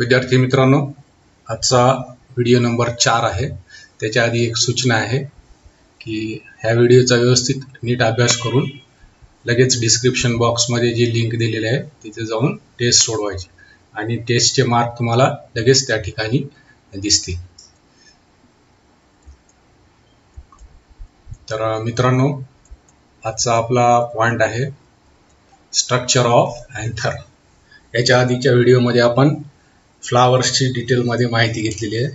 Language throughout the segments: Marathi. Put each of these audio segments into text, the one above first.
विद्यार्थी मित्रांनो आजचा व्हिडिओ नंबर चार आहे. त्याच्या आधी एक सूचना आहे की ह्या व्हिडिओचा व्यवस्थित नीट अभ्यास करून लगेच डिस्क्रिप्शन बॉक्समध्ये जी लिंक दिलेली आहे तिथे जाऊन टेस्ट सोडवायची. आणि टेस्टचे मार्क तुम्हाला लगेच त्या ठिकाणी दिसतील. तर मित्रांनो आजचा आपला पॉइंट आहे स्ट्रक्चर ऑफ अँथर याच्या आधीच्या व्हिडिओमध्ये आपण फ्लावर्सची डिटेलमध्ये माहिती घेतलेली आहे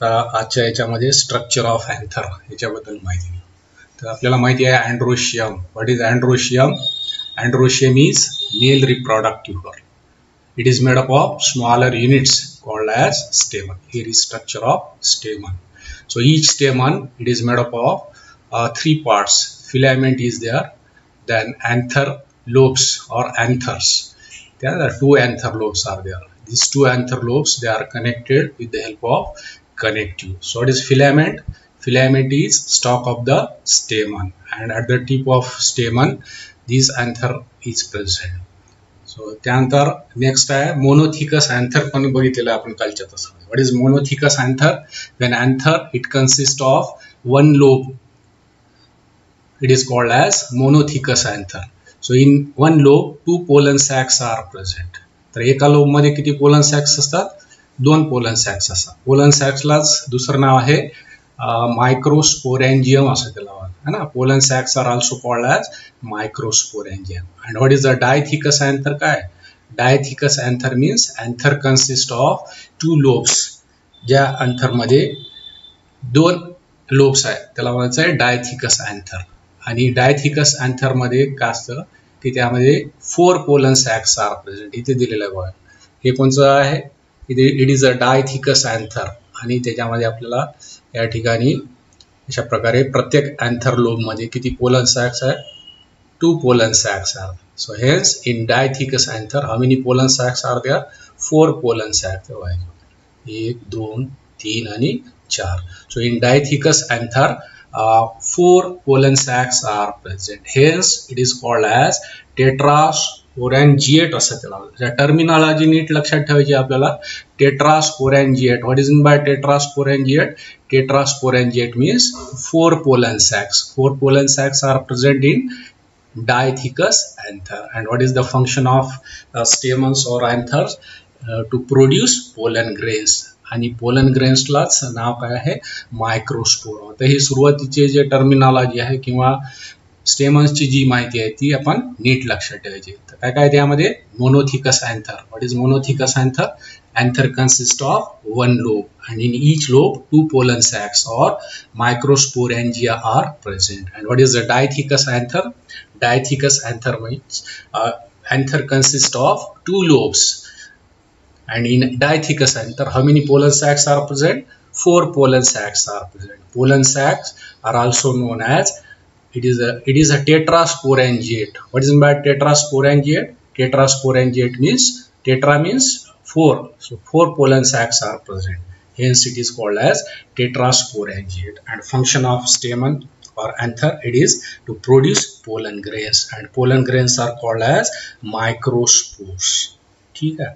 तर आजच्या याच्यामध्ये स्ट्रक्चर ऑफ अँथर याच्याबद्दल माहिती घेऊ तर आपल्याला माहिती आहे androecium what is androecium androecium is male reproductive horn it is made up of smaller units called as stamen here is structure of stamen so each stamen it is made up of uh, three parts filament is there then anther lobes or anthers there are two anther lobes are there these two anther lobes they are connected with the help of connective so what is filament filament is stalk of the stamen and at the tip of stamen this anther is present so त्यानंतर नेक्स्ट आहे मोनोथिकस अँथर पण बघितलेलं आपण कालच्या तसं what is monothecous anther when anther it consist of one lobe it is called as monothecous anther so in one lobe two pollen sacs are present तर एका लोबमध्ये किती पोलन सॅक्स असतात? दोन पोलन सॅक्स असतात. पोलन सॅक्सलाच दुसरं नाव आहे मायक्रोस्पोरेंजियम असं त्याला. है ना? Pollen sacs are also called as microsporangium and what is a dithecous anther काय? Dithecous anther means anther consist of two lobes ज्या अँथरमध्ये दोन लोब्स आहेत. त्याला म्हणायचं आहे डायथिकस अँथर आणि डायथिकस अँथरमध्ये काय असतं? की त्यामध्ये four pollen sacs are present इथे दिलेलं आहे बघा. हे कोणचं आहे? इथे it is a dithecous anther आणि त्याच्यामध्ये आपल्याला या ठिकाणी अशा प्रकारे प्रत्येक अँथर लोबमध्ये किती पोलन सॅक्स आहे? Two pollen sacs are so hence in dithecous anther how many pollen sacs are द्या फोर पोलन सॅक्स एक दोन तीन आणि चार. So in dithecous anther four pollen sacs are present hence it is called as tetrasporangiate असं त्याला त्या टर्मिनॉलॉजी नीट लक्षात ठेवायची आपल्याला tetrasporangiate what is in by tetrasporangiate tetrasporangiate means four pollen sacs four pollen sacs are present in diathecus anther. And what is the function of uh, stamens or anthers uh, to produce pollen grains? आणि पोलन ग्रेन्सलाच नाव काय आहे? मायक्रोस्पोर तर हे सुरुवातीचे जे टर्मिनॉलॉजी आहे किंवा स्टेमन्सची जी माहिती आहे ती आपण नीट लक्षात ठेवायची. तर काय काय त्यामध्ये? Monothecous anther what is monothecous anther anther consist of one lobe and in each lobe two pollen sacs or microsporangia are present and what is the dithecous anther dithecous anther means anther consist of two lobes and in diathecus anther how many pollen sacs are present four pollen sacs are present pollen sacs are also known as it is a it is a tetrasporangiate what is meant by tetrasporangiate tetrasporangiate means tetra means four so four pollen sacs are present hence it is called as tetrasporangiate and function of stamen or anther it is to produce pollen grains and pollen grains are called as microspores ठीक आहे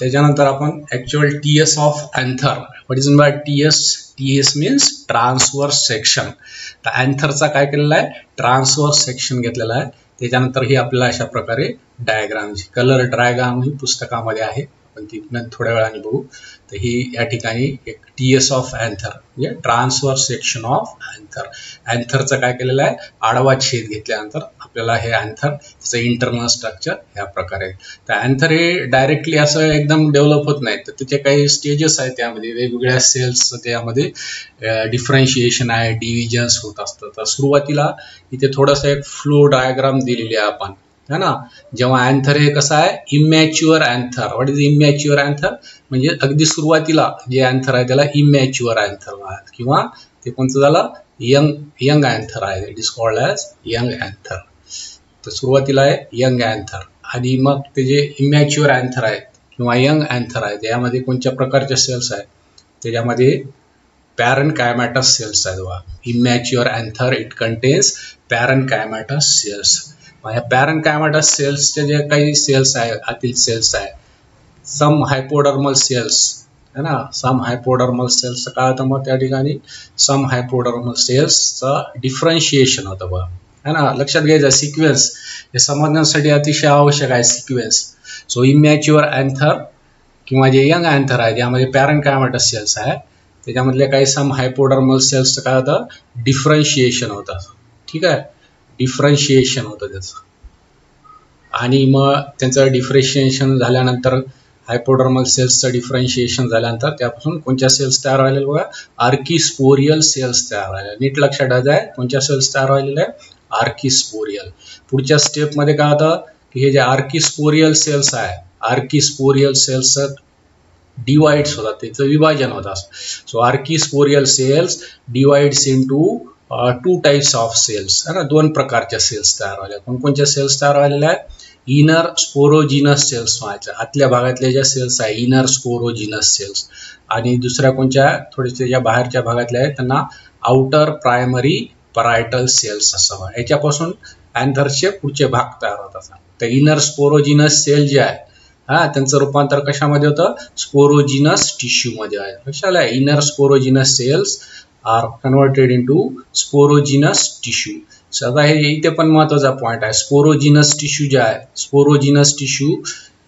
त्याच्यानंतर आपण actual T S of anther what is by T S T S means transverse section तर अँथरचा काय केलेला आहे? ट्रान्सवर्स सेक्शन घेतलेला आहे. त्याच्यानंतर ही आपल्याला अशा प्रकारे डायग्रामची कलर डायग्राम ही पुस्तकामध्ये आहे. आपण ती थोड्या वेळाने बघू. तर ही या ठिकाणी एक टी एस ऑफ अँथर म्हणजे ट्रान्सफर सेक्शन ऑफ अँथर अँथरचं काय केलेलं आहे? आडवा छेद घेतल्यानंतर आपल्याला हे अँथर त्याचं इंटरनल स्ट्रक्चर ह्या प्रकारे. तर अँथर हे डायरेक्टली असं एकदम डेव्हलप होत नाही. तर त्याचे काही स्टेजेस आहेत त्यामध्ये. वेगवेगळ्या सेल्स त्यामध्ये डिफरन्शिएशन आहे डिव्हिजन्स होत असतं तर सुरुवातीला इथे थोडंसं एक फ्लो डायग्राम दिलेली आहे आपण. है ना? जेव्हा अँथर हे कसं आहे? Immature anther what is immature anther म्हणजे अगदी सुरुवातीला जे अँथर आहे त्याला इमॅच्युअर अँथर किंवा ते कोणतं झालं? यंग यंग अँथर आहे. It is called as young anther तर सुरुवातीला आहे यंग अँथर आणि मग ते जे इमॅच्युअर अँथर आहेत किंवा यंग अँथर आहेत यामध्ये कोणत्या प्रकारचे सेल्स आहेत? त्याच्यामध्ये पॅरन कायमॅटस सेल्स आहेत बघा. Immature anther it contains parenchymatous cells ह्या पॅरन कायमाटा सेल्सचे जे काही सेल्स आहे आतील सेल्स आहे सम हायपोडर्मल सेल्स है ना? सम हायपोडर्मल सेल्स काय होतं मग त्या ठिकाणी? सम हायपोडर्मल सेल्सचं डिफरन्शिएशन होतं बघा है ना? लक्षात घ्यायचं सिक्वेन्स हे समजण्यासाठी अतिशय आवश्यक आहे सिक्वेन्स सो इमॅच्युअर अँथर किंवा जे यंग अँथर आहे ज्यामध्ये पॅरन कायमाटस सेल्स आहे त्याच्यामधले काही सम हायपोडर्मल सेल्सचं काय होतं? डिफरन्शिएशन होतं. ठीक आहे? डिफरन्शिएशन होतं त्याचं. आणि मग त्यांचं डिफरन्शिएशन झाल्यानंतर हायपोडर्मल सेल्सचं डिफरन्शिएशन झाल्यानंतर त्यापासून कोणत्या सेल्स तयार व्हायला बघा? आर्किस्पोरियल सेल्स तयार व्हायला नीट लक्षात ठेवायचं आहे कोणत्या सेल्स तयार व्हायलेल्या आहे आर्किस्पोरियल पुढच्या स्टेपमध्ये काय होतं? की हे जे आर्किस्पोरियल सेल्स आहे आर्किस्पोरियल सेल्स डिवाइड्स होतात त्याचं विभाजन होत असतं. So archesporial cells divides into two types of cells है ना? दोन प्रकारच्या सेल्स तयार व्हायला कोणकोणत्या सेल्स तयार व्हायला आहेत? इनर स्पोरोजिनस सेल्स व्हायच्या. आतल्या भागातल्या ज्या सेल्स आहे इनर स्पोरोजिनस सेल्स आणि दुसऱ्या कोणत्या? थोडेसे ज्या बाहेरच्या भागातल्या आहेत त्यांना आउटर प्रायमरी परायटल सेल्स असं याच्यापासून अँथरचे पुढचे भाग तयार होतात तर इनर स्पोरोजिनस सेल जे आहे हा त्यांचं रूपांतर कशामध्ये होतं? स्पोरोजिनस टिश्यू मध्ये आहे. लक्षात inner sporogenous cells are converted into sporogenous tissue आता हे इथे पण महत्त्वाचा पॉईंट आहे. स्पोरोजिनस टिश्यू जे आहे sporogenous tissue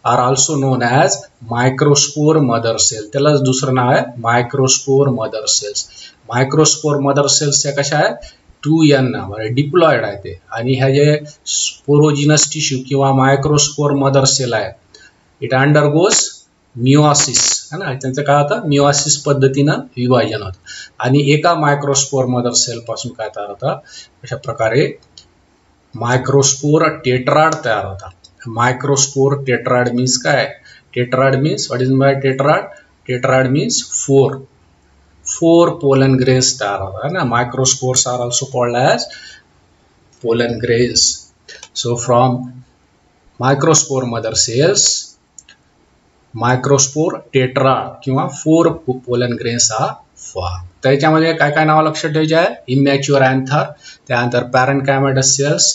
are also known as microspore mother cell त्यालाच दुसरं नाव आहे microspore mother cells microspore mother cells या कशा आहेत टू एन नावाने डिप्लॉइड आहे ते. आणि ह्या जे स्पोरोजिनस टिश्यू किंवा मायक्रोस्पोर मदर सेल आहे इट अंडरगोस मिओसिस है ना? त्यांचं काय होतं? मिओसिस पद्धतीनं विभाजन होतं. आणि एका मायक्रोस्पोर मदर सेलपासून काय तयार होतं? अशा प्रकारे मायक्रोस्पोर टेट्राड तयार होतात मायक्रोस्पोर टेट्राड मीन्स काय? Tetrad means what is my tetrad tetrad means four four pollen grains तयार होतात है ना? Microspores are also called as pollen grains so from microspore mother cells microspore tetra किंवा फोर पोलन ग्रेन्स हा फॉर्म त्याच्यामध्ये काय काय नाव लक्षात ठेवायचे आहे? इमॅच्युअर अँथर त्यानंतर parenchymatous cells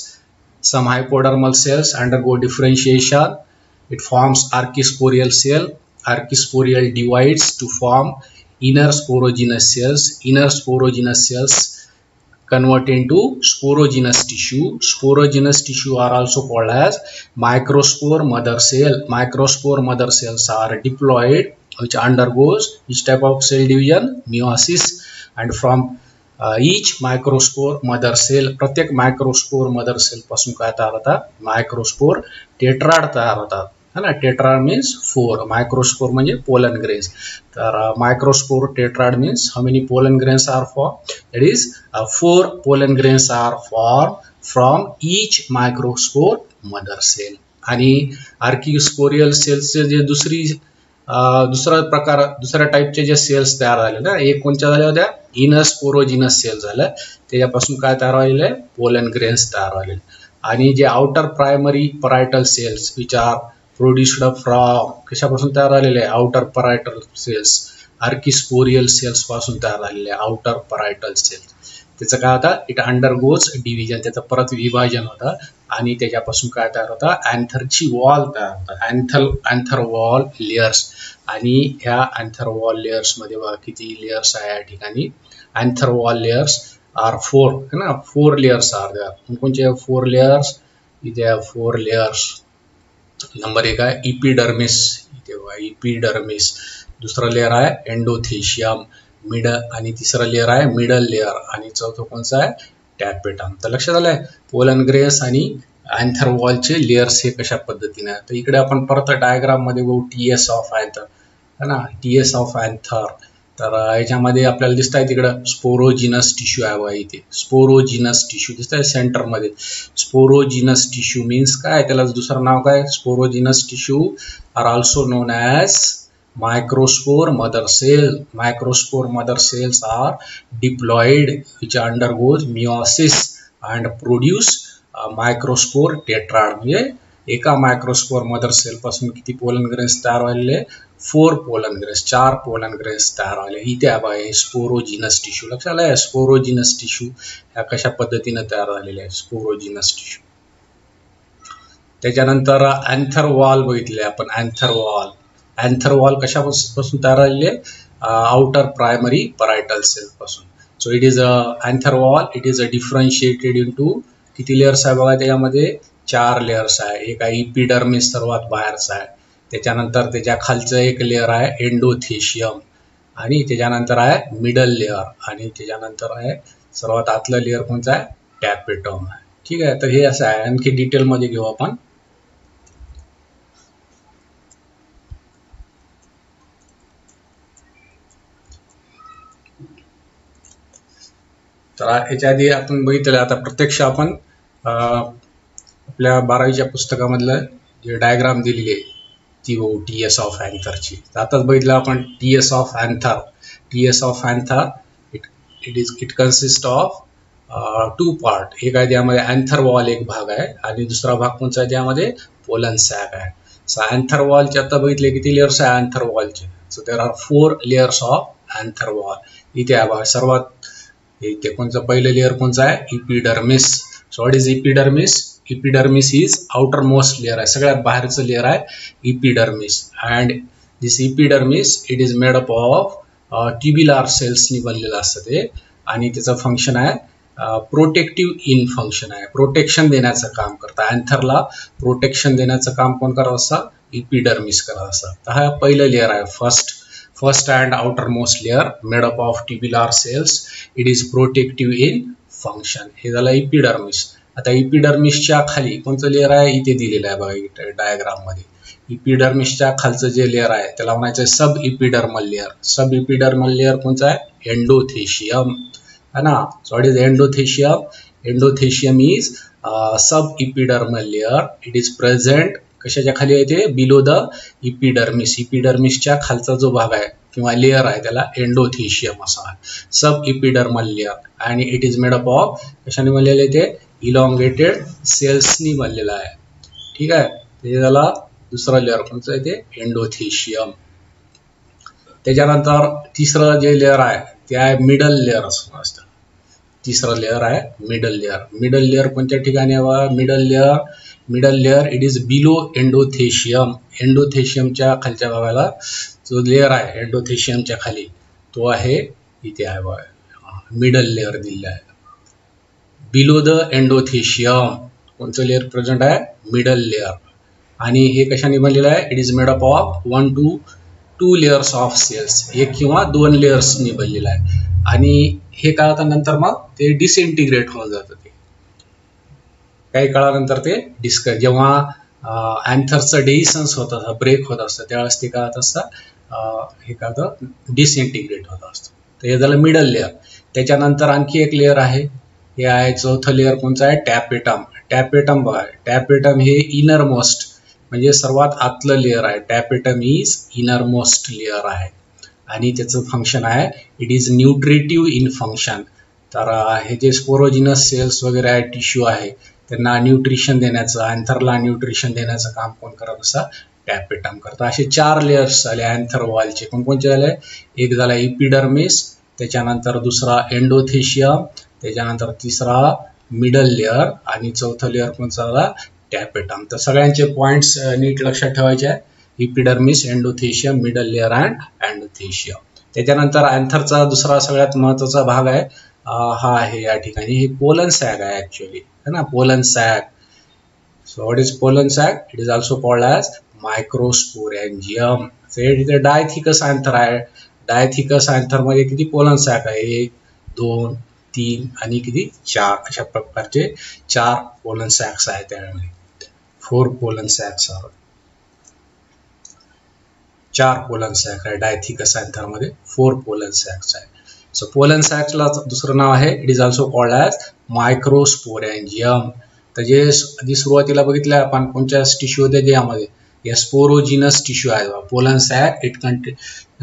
some hypodermal cells undergo differentiation it forms archesporial cell archesporial divides to form inner sporogenous cells inner sporogenous cells convert into sporogenous tissue sporogenous tissue are also called as microspore mother cell microspore mother cells are diploid which undergoes each type of cell division meiosis and from uh, each microspore mother cell प्रत्येक मायक्रोस्पोर मदर सेल पासून काय तयार होतात मायक्रोस्पोर टेट्राड तयार होतात है ना टेट्राड मीन्स फोर मायक्रोस्पोर म्हणजे पोलन ग्रेन्स तर microspore tetrad means how many pollen grains are four it is four pollen grains are four from each microspore mother cell आणि आर्किस्पोरियल सेल्सचे जे दुसरी uh, दुसरा प्रकार दुसऱ्या टाईपचे जे सेल्स तयार झाले ना एक कोणत्या झाल्या होत्या? इनस पोरोजिनस सेल झाल्या त्याच्यापासून काय तयार व्हायले? पोलन ग्रेन्स तयार व्हायले. आणि जे outer primary parietal cells which are produced from कशापासून तयार झालेले आहे? आउटर परायटल सेल्स आर्किस्पोरियल सेल्सपासून तयार झालेले आहे. आउटर परायटल सेल्स त्याचं काय होतं? इट अंडरगोज डिव्हिजन त्याचं परत विभाजन होतं आणि त्याच्यापासून काय तयार होतं? अँथरची वॉल तयार होतं. अँथल अँथर वॉल लेयर्स आणि ह्या अँथर वॉल लेयर्समध्ये बघा किती लेयर्स आहे या ठिकाणी. Anther wall layers are four है ना? फोर लेयर्स आर देअर कोणकोणचे? फोर लेयर्स इथे फोर लेयर्स नंबर एक आहे इपीडर्मिस. इथे बघा इपीडर्मिस दुसरा लेअर आहे एंडोथेशियम मिड आणि तिसरा लेअर आहे मिडल लेअर आणि चौथं कोणचं आहे? टॅपेटम तर लक्षात आलंय पोलन ग्रेस आणि अँथर वॉलचे लेअर्स हे कशा पद्धतीने तर इकडे आपण परत डायग्राममध्ये बघू टी एस ऑफ अँथर है ना? टी एस ऑफ अँथर तर याच्यामध्ये आपल्याला दिसत आहे तिकडं स्पोरोजिनस टिश्यू आहे इथे. स्पोरोजिनस टिश्यू दिसत आहे सेंटरमध्ये स्पोरोजिनस टिश्यू मीन्स काय? त्याला दुसरं नाव काय? Sporogenous tissue are also known as microspore mother cell microspore mother cells are diploid which undergoes meiosis and produce uh, microspore tetrad म्हणजे एका मायक्रोस्पोर मदर सेल पासून किती पोलन ग्रेन्स तयार व्हायले? फोर पोलन ग्रेन्स चार पोलन ग्रेन्स तयार व्हायले. इथे आहे स्पोरोजिनस टिश्यू लक्षात आलं? स्पोरोजिनस टिश्यू ह्या कशा पद्धतीने तयार झालेल्या आहे स्पोरोजिनस टिश्यू त्याच्यानंतर अँथर वॉल बघितले आपण अँथर वॉल अँथर वॉल कशापासून तयार झालेले आउटर प्रायमरी परायटल सेल पासून. So it is a anther wall it is a differentiated into किती लेअर्स आहे बघा त्याच्यामध्ये? चार लेअर्स आहे. एक आहे इपिडर्मिस सर्वात बाहेरचा आहे. त्याच्यानंतर त्याच्या खालचं एक लेअर आहे एंडोथेशियम आणि त्याच्यानंतर आहे मिडल लेअर आणि त्याच्यानंतर आहे सर्वात आतलं लेअर कोणचं आहे? टॅपेटम आहे. ठीक आहे? तर हे असं आहे. आणखी डिटेलमध्ये घेऊ आपण. तर याच्या आधी आपण बघितलं आता प्रत्यक्ष आपण आपल्या बारावीच्या पुस्तकामधलं जे डायग्राम दिलेली आहे ती हो टी एस ऑफ अँथरची आताच बघितलं आपण T S of anther T S of anther it it is it consist of two part एक आहे त्यामध्ये अँथर वॉल एक भाग आहे आणि दुसरा भाग कोणचा आहे त्यामध्ये? पोलन सॅक आहे. सो अँथर वॉलचे आता बघितले किती लेअर्स आहे anther वॉलचे so there are four layers of anther wall इथे आहे सर्वात इथे कोणचं पहिलं लेअर कोणचं आहे? Epidermis so what is epidermis epidermis is outermost layer आहे. सगळ्यात बाहेरचं लेअर आहे epidermis and this epidermis it is made up of tubular सेल्सनी बनलेलं असतं ते. आणि त्याचं फंक्शन आहे प्रोटेक्टिव्ह इन फंक्शन आहे. प्रोटेक्शन देण्याचं काम करतं. अँथरला प्रोटेक्शन देण्याचं काम कोण करत असतं? इपिडर्मिस करत असतं. तर हा पहिलं लेअर आहे. First first and outermost layer made up of tubular cells it is protective in function हे झालं इपिडर्मिस आता इपिडर्मिसच्या खाली कोणतं लेअर आहे? इथे दिलेलं आहे बघा डायग्राममध्ये. इपिडर्मिसच्या खालचं जे लेअर आहे त्याला म्हणायचं आहे sub epidermal layer sub epidermal layer कोणचं आहे? एंडोथेशियम है ना? Sorry is endothecium endothecium is sub epidermal layer it is present कशाच्या खाली आहे ते? बिलो द इपिडर्मिस इपिडर्मिसच्या खालचा जो भाग आहे किंवा लेअर आहे त्याला एंडोथेशियम असा आहे. सब इपिडर्मल लेअर आणि it is made up of कशाने म्हणलेले आहे ते? इलॉंगेटेड सेल्सनी बनलेला आहे. ठीक आहे? ते झाला दुसरा लेअर कोणतं आहे ते? एंडोथेशियम त्याच्यानंतर तिसरं जे लेअर आहे ते आहे मिडल लेअर असं असतं. तिसरं लेअर आहे मिडल लेअर मिडल लेअर कोणत्या ठिकाणी हवा middle layer middle layer it is below endothecium एंडोथेशियमच्या खालच्या भागाला जो लेअर आहे एंडोथेशियमच्या खाली तो आहे इथे आहे मिडल लेअर दिलेला आहे. बिलो द एंडोथेशियम कोणतं लेअर प्रेझेंट आहे? मिडल लेअर आणि हे कशाने बनलेलं आहे? It is made up of one two two layers of cells एक किंवा दोन लेअर्सनी बनलेलं आहे. आणि हे काळानंतर मग ते डिसइंटिग्रेट होऊन जातं ते. काही काळानंतर ते डिस्क जेव्हा अँथरचं डेइसन्स होत असतं ब्रेक होत असतं त्यावेळेस ते काळात असतं? हे काय डिसइंटिग्रेट होत असतं. तर हे झालं मिडल लेअर त्याच्यानंतर आणखी एक लेअर आहे. हे आहे चौथं लेअर कोणचं आहे टॅपेटम. टॅपेटम बघा टॅपेटम हे इनर मोस्ट म्हणजे सर्वात आतलं लेअर आहे. Tapetum is inner most layer आहे. आणि त्याचं फंक्शन आहे it is nutritive in function तर हे जे स्पोरोजिनस सेल्स वगैरे आहे टिश्यू आहे त्यांना न्यूट्रिशन देण्याचं अँथरला न्यूट्रिशन देण्याचं काम कोण करत असं टॅपेटम करतं. असे चार लेअर्स झाले अँथर वॉलचे कोणकोणचे झाले एक झाला इपिडर्मिस त्याच्यानंतर दुसरा एंडोथेशियम त्याच्यानंतर तिसरा मिडल लेअर आणि चौथं लेअर कोणचा टॅपेटम तर सगळ्यांचे पॉईंट्स नीट लक्षात ठेवायचे आहे epidermis endothecium middle layer and endothecium त्याच्यानंतर अँथरचा दुसरा सगळ्यात महत्त्वाचा भाग आहे. हा आहे या ठिकाणी. हे पोलन सॅग आहे ऍक्च्युली है ना? Pollen sac so what is pollen sac it is also called as microsporangium इथे डायथिकस अँथर आहे. डायथिकस अँथरमध्ये किती पोलन सॅक आहे? एक दोन तीन आणि किती? चार. अशा प्रकारचे चार पोलन सॅक्स आहेत त्यामध्ये फोर पोलन सॅक्स आहोत चार पोलन सॅक्स आहे डायथिकसमध्ये फोर पोलन सॅक्स आहे सो पोलन सॅक्सला दुसरं नाव आहे. It is also called as microsporangium तर जे आधी सुरुवातीला बघितलं आपण कोणत्या टिश्यू होते ज्यामध्ये? या स्पोरोजिनस टिश्यू आहे pollen sac it contain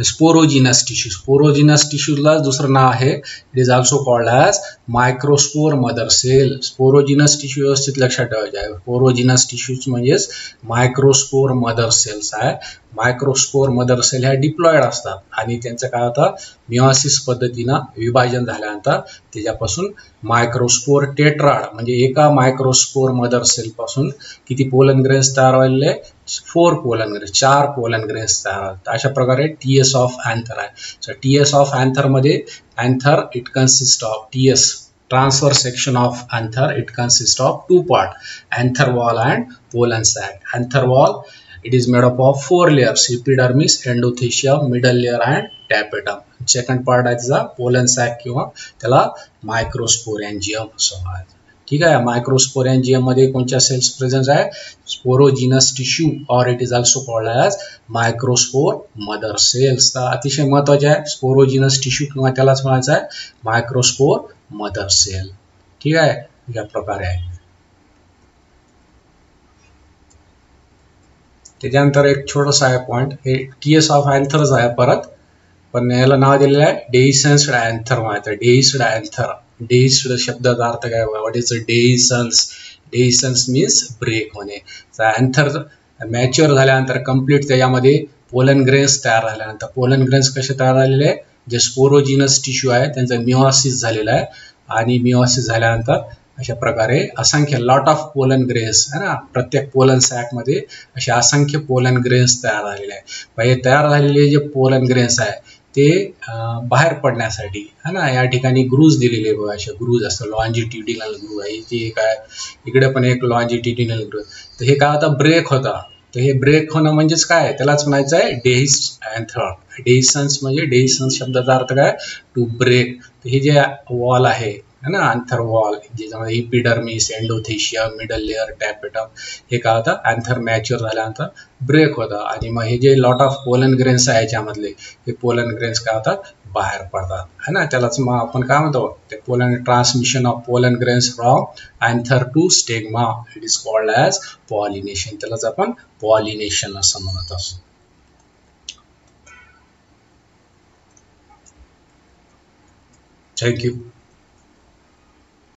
sporogenous tissue sporogenous टिश्यूला दुसरं नाव आहे. It is also called as microspore mother cell sporogenous tissue व्यवस्थित लक्षात ठेवायचे आहे. स्पोरोजिनस टिश्यूज म्हणजेच मायक्रोस्पोर मदर सेल्स आहे. मायक्रोस्पोर मदर सेल ह्या डिप्लॉइड असतात. आणि त्यांचं काय होतं? मिओसिस पद्धतीनं विभाजन झाल्यानंतर त्याच्यापासून मायक्रोस्पोर टेट्राड म्हणजे एका मायक्रोस्पोर मदर सेलपासून किती पोलन ग्रेन्स तयार व्हायले फोर कोलनग्रेस चार कोलनग्रेस राहतात अशा प्रकारे टी एस ऑफ अँथर आहे. T S of अँथरमध्ये anther it consist of T S transfer section of anther it consist of two part anther wall and pollen sac anther wall it is made up of four layers epidermis endothecium middle layer and tapetum second part आहे त्याचा पोलन सॅक किंवा त्याला मायक्रोस्कोरेनजियम असं आहे ठीक आहे? मायक्रोस्पोरेंजियममध्ये कोणत्या सेल्स प्रेझेंट आहे sporogenous tissue or it is also called as microspore mother cells तर अतिशय महत्त्वाचे आहे. स्पोरोजिनस टिश्यू किंवा त्यालाच म्हणायचं आहे. मायक्रोस्पोर मदर सेल ठीक आहे? या प्रकारे आहे. त्याच्यानंतर एक छोटासा आहे पॉईंट हे टी एस ऑफ अँथरच आहे परत. पण याला नाव दिलेलं आहे. डेइसन्स्ड अँथर म्हणायचं डेईस्ड अँथर डेज सुद्धा शब्दाचा अर्थ काय what is dehiscence dehiscence means break होणे. अँथर मॅच्युअर झाल्यानंतर कंप्लीट त्याच्यामध्ये पोलन ग्रेन्स तयार झाल्यानंतर. पोलन ग्रेन्स कसे तयार झालेले आहे? जे स्पोरोजिनस टिश्यू आहे त्यांचं मिओसिस झालेलं आहे. आणि मिओसिस झाल्यानंतर अशा प्रकारे असंख्य लॉट ऑफ पोलन ग्रेन्स है ना? प्रत्येक पोलन सॅकमध्ये असे असंख्य पोलन ग्रेन्स तयार झालेले आहे. हे तयार झालेले जे पोलन ग्रेन्स आहे ते बाहेर पडण्यासाठी. है ना? या ठिकाणी ग्रूज दिलेले बघा असे ग्रूज असतं लॉन्जिट्युडिनल ग्रू आहे. ते काय? इकडे पण एक लॉन्जिट्युडिनल ग्रू. तर हे काय होतं? ब्रेक होता. तर हे ब्रेक होणं म्हणजेच काय? त्यालाच म्हणायचं आहे डेहिस अँथर डेहिसन्स म्हणजे डेहिसन्स शब्दाचा अर्थ काय? टू ब्रेक हे जे वॉल आहे है ना? अँथर वॉल ज्याच्यामध्ये epidermis endothecium middle layer tapetum हे काय होतं अँथर मॅच्युअर झाल्यानंतर ब्रेक होतं। आणि मग हे जे लॉट ऑफ़ पोलन ग्रेन्स आहे याच्यामधले हे पोलन ग्रेन्स काय होतात बाहेर पडतात है ना? त्यालाच मग आपण काय म्हणतो ते pollen transmission of pollen grains from anther to stigma it is called as pollination त्यालाच आपण पॉलिनेशन असं म्हणत असतो थँक्यू